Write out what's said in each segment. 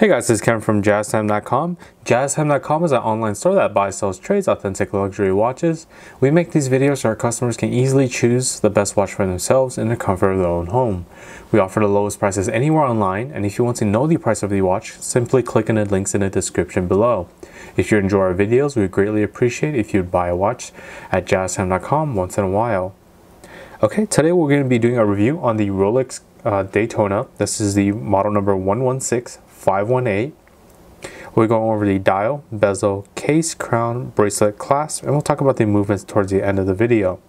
Hey guys, this is Kevin from JazTime.com. JazTime.com is an online store that buys, sells, trades authentic luxury watches. We make these videos so our customers can easily choose the best watch for themselves in the comfort of their own home. We offer the lowest prices anywhere online, and if you want to know the price of the watch, simply click on the links in the description below. If you enjoy our videos, we would greatly appreciate if you'd buy a watch at JazTime.com once in a while. Okay, today we're going to be doing a review on the Rolex uh, Daytona. This is the model number 116 518. We're going over the dial, bezel, case, crown, bracelet, clasp, and we'll talk about the movements towards the end of the video.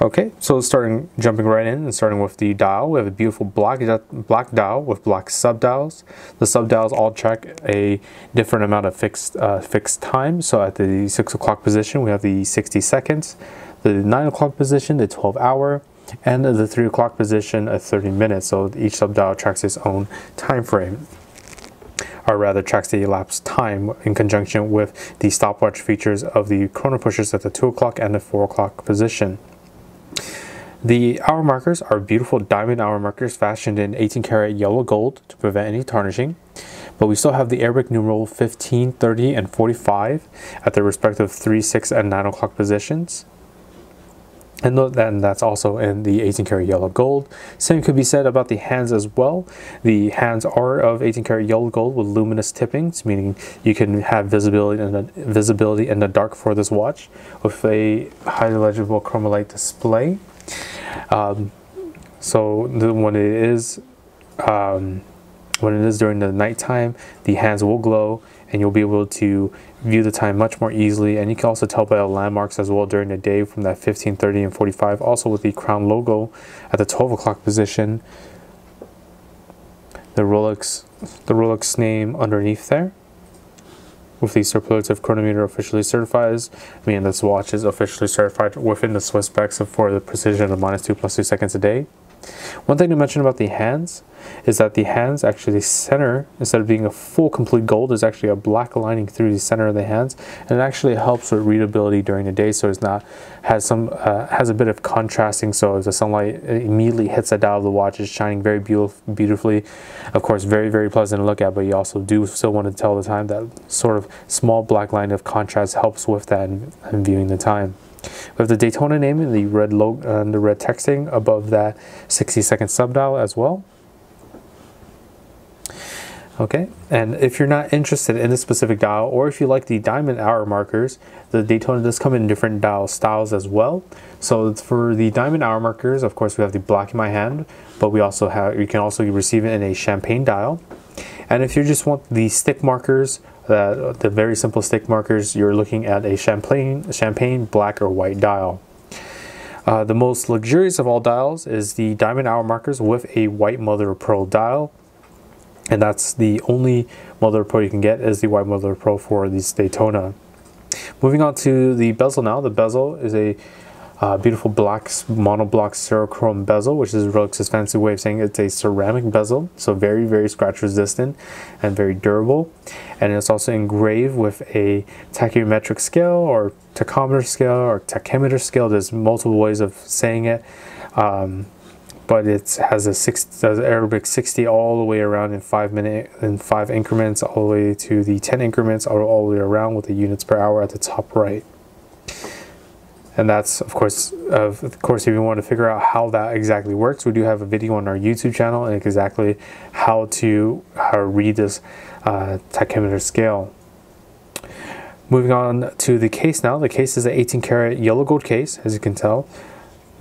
Okay, so starting jumping right in and starting with the dial, we have a beautiful black black dial with black subdials. The subdials all track a different amount of fixed uh, fixed time. So at the six o'clock position, we have the 60 seconds. The nine o'clock position, the 12 hour and the 3 o'clock position at 30 minutes. So each subdial tracks its own time frame or rather tracks the elapsed time in conjunction with the stopwatch features of the chrono pushers at the 2 o'clock and the 4 o'clock position. The hour markers are beautiful diamond hour markers fashioned in 18 karat yellow gold to prevent any tarnishing. But we still have the Arabic numeral 15, 30, and 45 at their respective 3, 6, and 9 o'clock positions. And then that's also in the 18 karat yellow gold. Same could be said about the hands as well. The hands are of 18 karat yellow gold with luminous tippings, meaning you can have visibility in the, visibility in the dark for this watch with a highly legible chromalight display. Um, so the, when it is um, when it is during the nighttime, the hands will glow and you'll be able to view the time much more easily. And you can also tell by the landmarks as well during the day from that 15 30 and 45 also with the crown logo at the 12 o'clock position. The Rolex the Rolex name underneath there with the superlative chronometer officially certified. I mean this watch is officially certified within the Swiss specs for the precision of minus 2 plus 2 seconds a day one thing to mention about the hands is that the hands actually the center, instead of being a full complete gold, is actually a black lining through the center of the hands, and it actually helps with readability during the day, so it's not has some uh, has a bit of contrasting. So as the sunlight immediately hits the dial of the watch, it's shining very beautiful, beautifully. Of course, very very pleasant to look at, but you also do still want to tell the time. That sort of small black line of contrast helps with that and viewing the time. We have the Daytona name and the red logo and the red texting above that 60 second subdial as well. Okay, and if you're not interested in this specific dial, or if you like the diamond hour markers, the Daytona does come in different dial styles as well. So for the diamond hour markers, of course, we have the black in my hand, but we also have you can also receive it in a champagne dial. And if you just want the stick markers, the very simple stick markers, you're looking at a champagne, champagne black or white dial. Uh, the most luxurious of all dials is the diamond hour markers with a white mother of pearl dial. And that's the only mother of pearl you can get is the white mother of pearl for the Daytona. Moving on to the bezel now. The bezel is a uh, beautiful black monoblock Cerachrome bezel, which is Rolex's fancy way of saying it's a ceramic bezel, so very, very scratch resistant and very durable. And it's also engraved with a tachymetric scale or tachometer scale or tachymeter scale. There's multiple ways of saying it. Um, but it has a six, Arabic 60 all the way around in five minute in five increments, all the way to the 10 increments, all, all the way around with the units per hour at the top right and that's of course of course if you want to figure out how that exactly works we do have a video on our youtube channel and exactly how to how read this uh, tachymeter scale moving on to the case now the case is an 18 karat yellow gold case as you can tell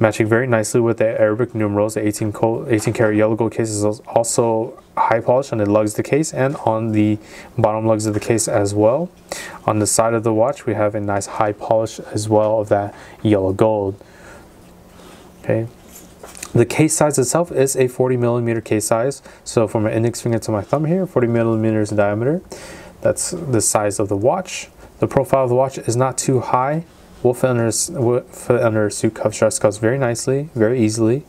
matching very nicely with the Arabic numerals. The 18, 18 karat yellow gold case is also high polish on the lugs of the case and on the bottom lugs of the case as well. On the side of the watch, we have a nice high polish as well of that yellow gold. Okay. The case size itself is a 40 millimeter case size. So from my index finger to my thumb here, 40 millimeters in diameter. That's the size of the watch. The profile of the watch is not too high will fit under, will fit under suit cuff stress cuffs very nicely, very easily.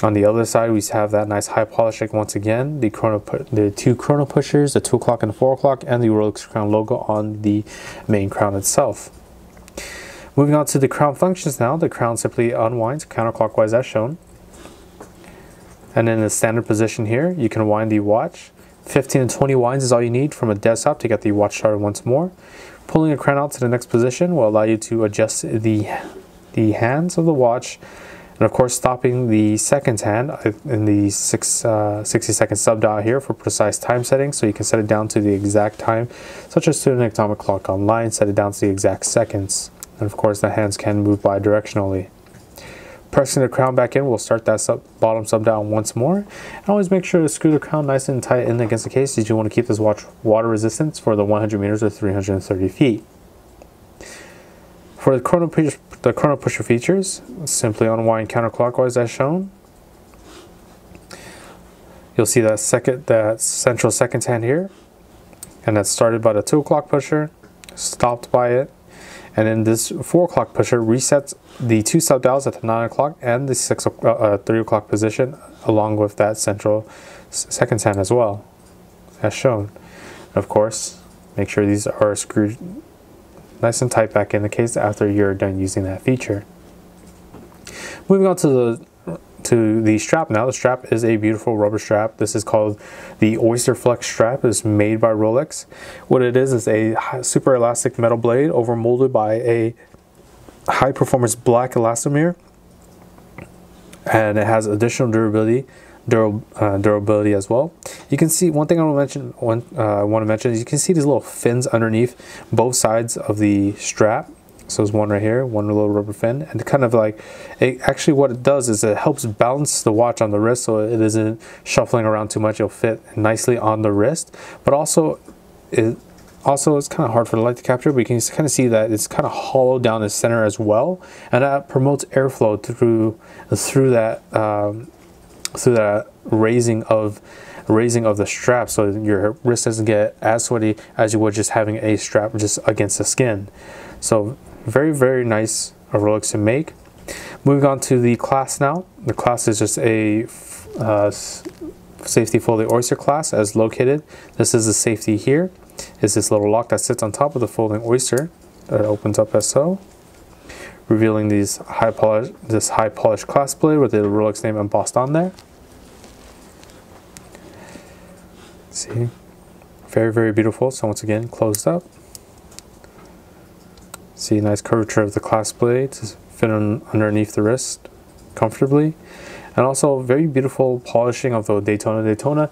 On the other side, we have that nice high polish once again, the chrono, the two chrono pushers, the two o'clock and the four o'clock, and the Rolex crown logo on the main crown itself. Moving on to the crown functions now, the crown simply unwinds counterclockwise as shown. And in the standard position here, you can wind the watch 15 and 20 winds is all you need from a dead stop to get the watch started once more. Pulling a crown out to the next position will allow you to adjust the, the hands of the watch and of course stopping the seconds hand in the six, uh, 60 second sub dial here for precise time setting. So you can set it down to the exact time such as to an atomic clock online set it down to the exact seconds. And of course the hands can move bi-directionally. Pressing the crown back in will start that sub, bottom sub down once more. And always make sure to screw the crown nice and tight in against the case. As you want to keep this watch water resistance for the 100 meters or 330 feet for the chrono, the chrono pusher features, simply unwind counterclockwise as shown. You'll see that second, that central seconds hand here, and that's started by the two o'clock pusher, stopped by it, and then this four o'clock pusher resets the two sub dials at the nine o'clock and the six uh, uh, three o'clock position, along with that central seconds hand as well, as shown. of course, make sure these are screwed nice and tight back in the case after you're done using that feature. Moving on to the to the strap now. The strap is a beautiful rubber strap. This is called the Oysterflex strap. It's made by Rolex. What it is is a super elastic metal blade over molded by a high performance black elastomer and it has additional durability Uh, durability as well. You can see one thing I want to mention. One uh, I want to mention is you can see these little fins underneath both sides of the strap. So there's one right here, one little rubber fin, and kind of like, it, actually what it does is it helps balance the watch on the wrist so it isn't shuffling around too much. It'll fit nicely on the wrist, but also it also it's kind of hard for the light to capture, but you can kind of see that it's kind of hollow down the center as well, and that promotes airflow through through that um, through that raising of raising of the strap so your wrist doesn't get as sweaty as you would just having a strap just against the skin. So very, very nice Rolex to make. Moving on to the clasp now. The clasp is just a uh, safety folding oyster clasp as located. This is the safety here. Is this little lock that sits on top of the folding oyster that opens up as so revealing these high polish, this high polished clasp blade with the Rolex name embossed on there. See, very, very beautiful. So once again, closed up. See, nice curvature of the clasp blade to fit on underneath the wrist comfortably. And also very beautiful polishing of the Daytona. Daytona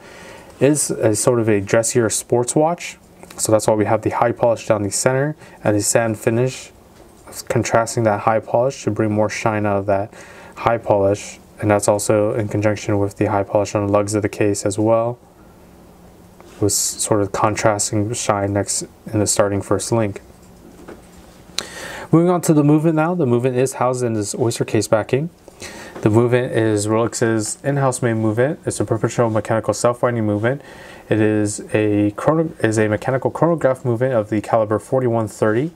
is a sort of a dressier sports watch. So that's why we have the high polish down the center and the sand finish contrasting that high polish to bring more shine out of that high polish and that's also in conjunction with the high polish on the lugs of the case as well with sort of contrasting shine next in the starting first link. Moving on to the movement now, the movement is housed in this oyster case backing. The movement is Rolex's in-house made movement. It's a perpetual mechanical self-winding movement. It is a chrono is a mechanical chronograph movement of the caliber 4130.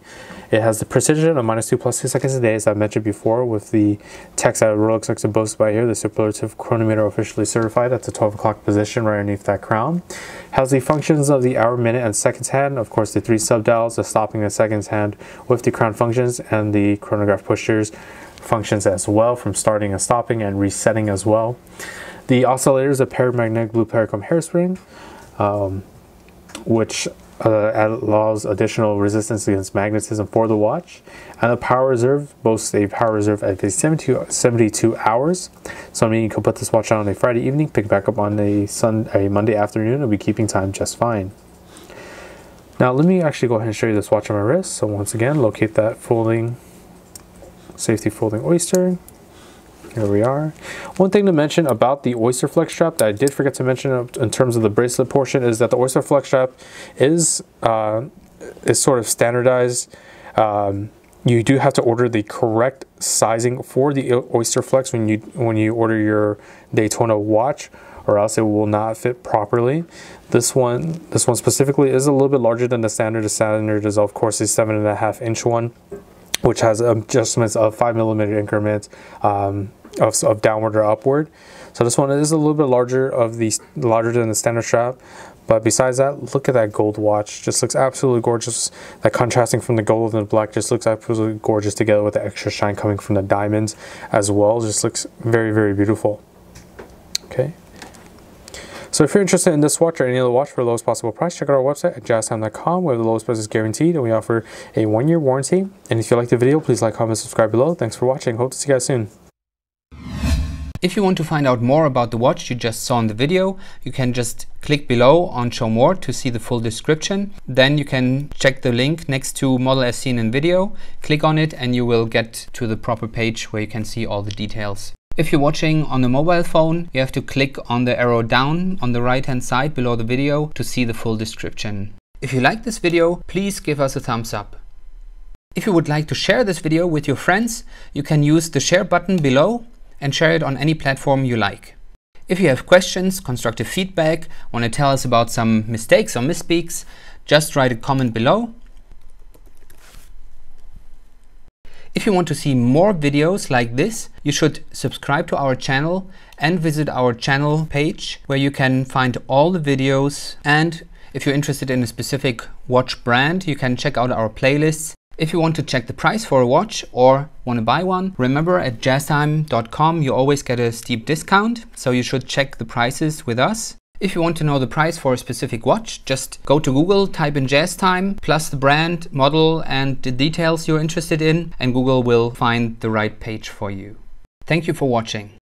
It has the precision of minus 2 plus 2 seconds a day, as I mentioned before, with the text that Rolex likes to boast by here, the superlative chronometer officially certified at the 12 o'clock position right underneath that crown. Has the functions of the hour, minute, and seconds hand, of course the three sub dials, the stopping and seconds hand with the crown functions, and the chronograph pushers functions as well from starting and stopping and resetting as well. The oscillator is a paramagnetic blue parachrome hairspring, um, which uh, allows additional resistance against magnetism for the watch. And the power reserve boasts a power reserve at 72, 72 hours. So I mean you can put this watch on, a Friday evening, pick it back up on a, sun, a Monday afternoon, and be keeping time just fine. Now let me actually go ahead and show you this watch on my wrist. So once again, locate that folding, safety folding oyster. Here we are. One thing to mention about the Oysterflex strap that I did forget to mention in terms of the bracelet portion is that the Oysterflex strap is uh, is sort of standardized. Um, you do have to order the correct sizing for the Oysterflex when you when you order your Daytona watch, or else it will not fit properly. This one, this one specifically, is a little bit larger than the standard. The standard is of course a seven and a half inch one which has adjustments of five millimeter increments um, of, of downward or upward. So this one is a little bit larger of the larger than the standard strap. But besides that, look at that gold watch. Just looks absolutely gorgeous. That contrasting from the gold and the black just looks absolutely gorgeous together with the extra shine coming from the diamonds as well. Just looks very, very beautiful. Okay. So if you're interested in this watch or any other watch for the lowest possible price, check out our website at jaztime.com where the lowest price is guaranteed and we offer a one year warranty. And if you like the video, please like, comment, subscribe below. Thanks for watching. Hope to see you guys soon. If you want to find out more about the watch you just saw in the video, you can just click below on show more to see the full description. Then you can check the link next to model as seen in video, click on it and you will get to the proper page where you can see all the details. If you're watching on a mobile phone, you have to click on the arrow down on the right hand side below the video to see the full description. If you like this video, please give us a thumbs up. If you would like to share this video with your friends, you can use the share button below and share it on any platform you like. If you have questions, constructive feedback, want to tell us about some mistakes or misspeaks, just write a comment below. If you want to see more videos like this, you should subscribe to our channel and visit our channel page where you can find all the videos and if you're interested in a specific watch brand, you can check out our playlists if you want to check the price for a watch or want to buy one, remember at jaztime.com you always get a steep discount, so you should check the prices with us. If you want to know the price for a specific watch, just go to Google, type in JazTime, plus the brand, model, and the details you're interested in, and Google will find the right page for you. Thank you for watching.